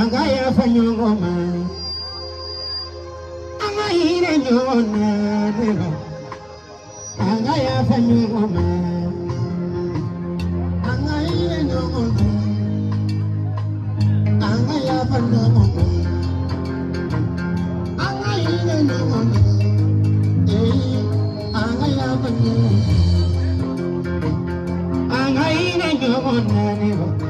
anga ya fanyo ma anga ire nyona nero anga ya fanyo ma anga ire nyona anga ya fanyo ma anga nyona eh anga ya fanyo anga ire anga